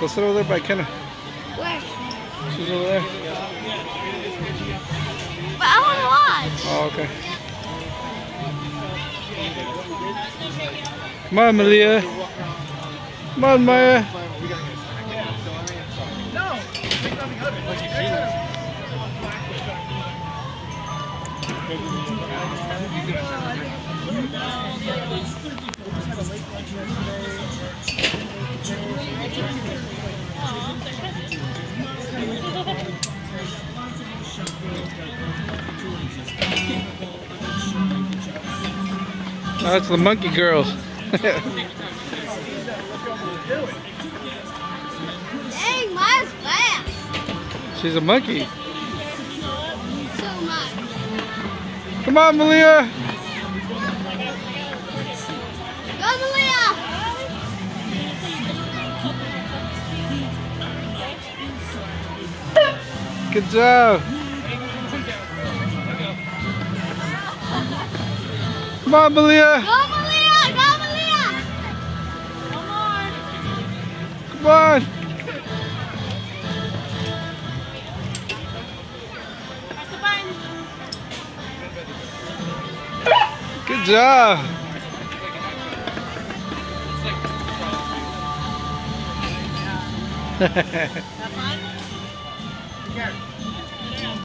Go sit over there by Kenna. Where? She's over there. But I want to watch. Oh, okay. Come on, Malia. Come on, Maya. Oh, that's the monkey girls. Dang, mine's fast. She's a monkey. Come on, Malia. Go, Malia. Good job. Come on, Malia. Go, Malia. Go, Malia. Come on. Come on. Good job. Have fun?